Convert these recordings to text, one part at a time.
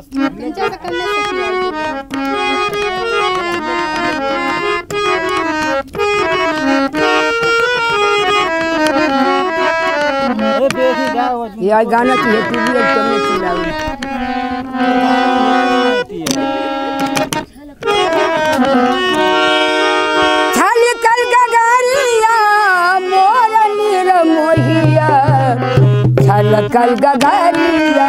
ज़्यादा करने से क्या होगा? यह गाना की है तू भी एक तुमने छल कल गगरिया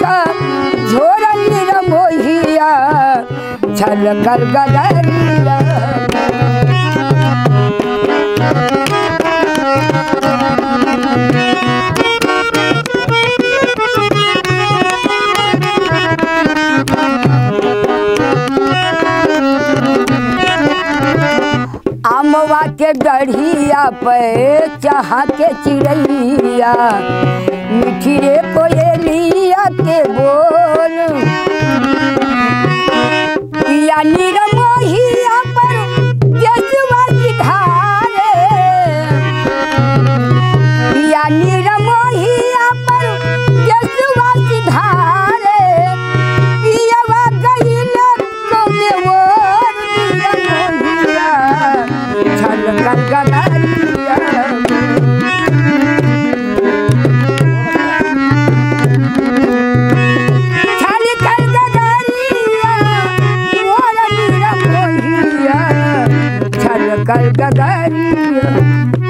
झीका झोर मोहिया चल कल गगरिया अमवा के डढ़िया पे चाह के चिड़ैया मीठी के बोल Кальгадария.